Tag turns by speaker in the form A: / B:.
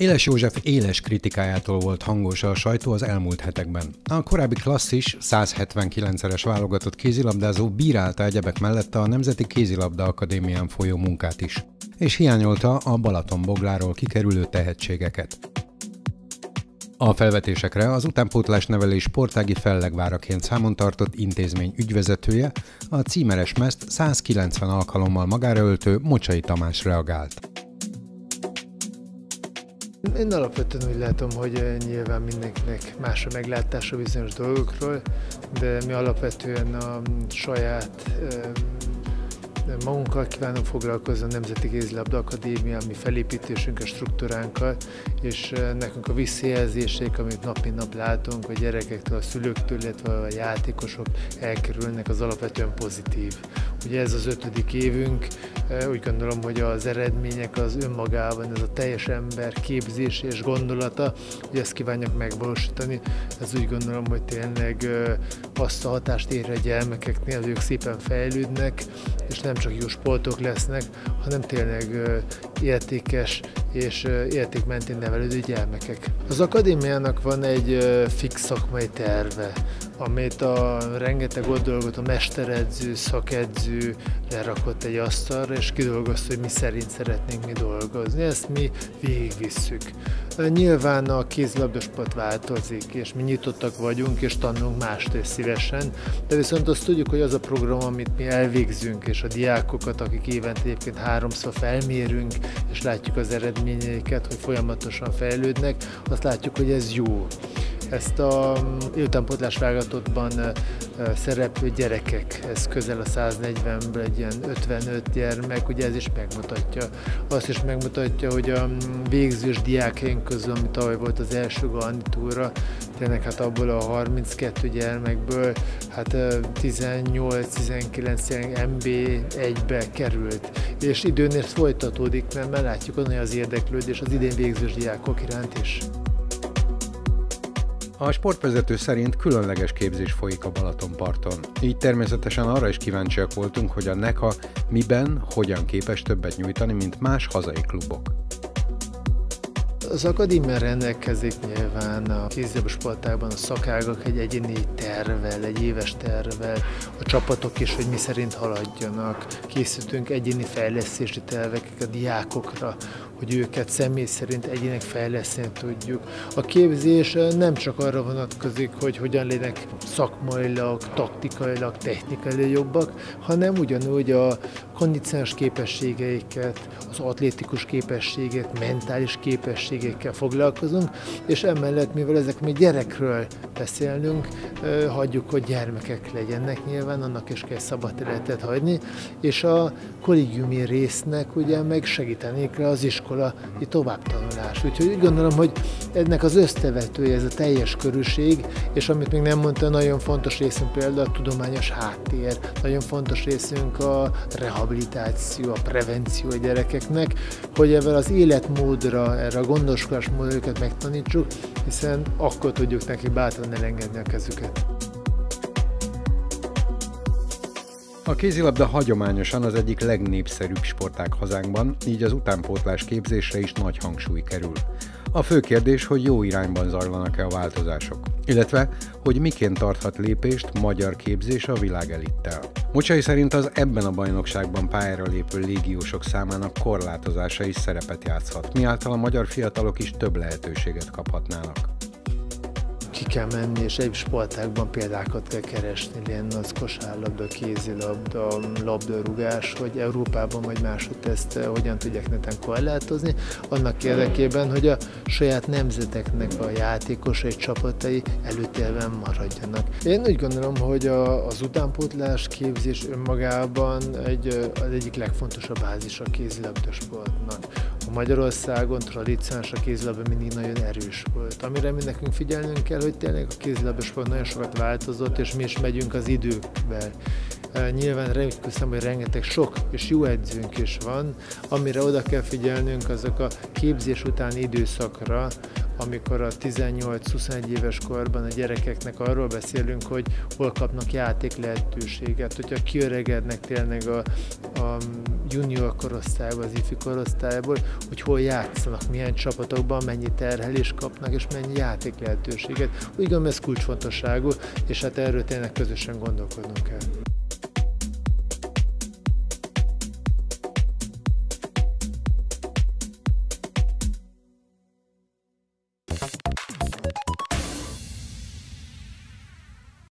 A: Éles József éles kritikájától volt hangos a sajtó az elmúlt hetekben. A korábbi klasszis 179-es válogatott kézilabdázó bírálta egyebek mellett a Nemzeti Kézilabda Akadémián folyó munkát is, és hiányolta a Balatonbogláról kikerülő tehetségeket. A felvetésekre az utánpótlás nevelés sportági fellegváraként számon tartott intézmény ügyvezetője, a címeres meszt 190 alkalommal magára öltő Mocsai Tamás reagált.
B: Én alapvetően úgy látom, hogy eh, nyilván mindenkinek más a meglátása bizonyos dolgokról, de mi alapvetően a saját magunkkal kívánunk foglalkozni a Nemzeti Kézilabda Akadémia, mi felépítésünk, a struktúránkkal, és eh, nekünk a visszajelzések, amit nap mint nap látunk, a gyerekektől, a szülőktől, illetve a játékosok elkerülnek, az alapvetően pozitív. Ugye ez az ötödik évünk, eh, úgy gondolom, hogy az eredmények az önmagában, ez a teljes ember képzés és gondolata, hogy ezt kívánják megvalósítani. Ez úgy gondolom, hogy tényleg azt a hatást ér a gyermekeknél, ők szépen fejlődnek, és nem csak jó sportok lesznek, hanem tényleg értékes és érték mentén nevelődő gyermekek. Az akadémiának van egy fix szakmai terve, amit a rengeteg ott dolgot a mesteredző, szakedző lerakott egy asztalra, és kidolgozta, hogy mi szerint szeretnénk mi dolgozni. Ezt mi végigvisszük. Nyilván a kézlabdasport változik, és mi nyitottak vagyunk, és tanulunk mást és szívesen, de viszont azt tudjuk, hogy az a program, amit mi elvégzünk, és a diákokat, akik évente egyébként háromszor felmérünk, és látjuk az eredményeiket, hogy folyamatosan fejlődnek, azt látjuk, hogy ez jó ezt a utánpótlás válogatottban szereplő gyerekek, ez közel a 140-ből egy ilyen 55 gyermek, ugye ez is megmutatja. Azt is megmutatja, hogy a végzős diákjaink közül, ami tavaly volt az első garnitúra, tényleg hát abból a 32 gyermekből hát 18-19 MB1-be került. És időnél folytatódik, mert látjuk onnan az érdeklődés az idén végzős diákok iránt is.
A: A sportvezető szerint különleges képzés folyik a Balatonparton. Így természetesen arra is kíváncsiak voltunk, hogy a NECA miben, hogyan képes többet nyújtani, mint más hazai klubok.
B: Az akadémia rendelkezik nyilván a kézilabdasportágban a szakágak egy egyéni tervvel, egy éves tervvel, a csapatok is, hogy mi szerint haladjanak. Készítünk egyéni fejlesztési terveket a diákokra, hogy őket személy szerint egyének fejleszteni tudjuk. A képzés nem csak arra vonatkozik, hogy hogyan legyenek szakmailag, taktikailag, technikailag jobbak, hanem ugyanúgy a kondicionális képességeiket, az atlétikus képességet, mentális képességekkel foglalkozunk, és emellett, mivel ezek mi gyerekről beszélnünk, hagyjuk, hogy gyermekek legyenek nyilván, annak is kell szabad területet hagyni, és a kollégiumi résznek ugye meg segíteni kell az iskola továbbtanulás. Úgyhogy úgy gondolom, hogy ennek az összevetője, ez a teljes körűség, és amit még nem mondta, nagyon fontos részünk például a tudományos háttér, nagyon fontos részünk a rehabilitáció, a prevenció a gyerekeknek, hogy ebben az életmódra, erre a gondoskodás módra őket megtanítsuk, hiszen akkor tudjuk neki bátran elengedni a kezüket.
A: A kézilabda hagyományosan az egyik legnépszerűbb sportág hazánkban, így az utánpótlás képzésre is nagy hangsúly kerül. A fő kérdés, hogy jó irányban zajlanak-e a változások, illetve, hogy miként tarthat lépést magyar képzés a világ elittel. Mocsai szerint az ebben a bajnokságban pályára lépő légiósok számának korlátozása is szerepet játszhat, miáltal a magyar fiatalok is több lehetőséget kaphatnának
B: ki kell menni, és egy sportákban példákat kell keresni, legyen az kosárlabda, kézilabda, labdarúgás, hogy Európában vagy máshogy ezt eh, hogyan tudják neten korlátozni, annak érdekében, hogy a saját nemzeteknek a játékosai, csapatai előtérben maradjanak. Én úgy gondolom, hogy a, az utánpótlás képzés önmagában egy, eh, az egyik legfontosabb bázis a kézilabda sportnak. Magyarországon tradíciális a kézilabda mindig nagyon erős volt. Amire mi nekünk figyelnünk kell, hogy tényleg a kézilabdasport nagyon sokat változott, és mi is megyünk az időkbe. Nyilván remélem, hogy rengeteg sok és jó edzőnk is van, amire oda kell figyelnünk azok a képzés utáni időszakra, amikor a 18-21 éves korban a gyerekeknek arról beszélünk, hogy hol kapnak játék lehetőséget, hogyha kiöregednek tényleg a, a junior korosztályból, az ifi korosztályból, hogy hol játszanak, milyen csapatokban, mennyi terhelést kapnak, és mennyi játék lehetőséget. Úgy gondolom, ez kulcsfontosságú, és hát erről tényleg közösen gondolkodnunk kell.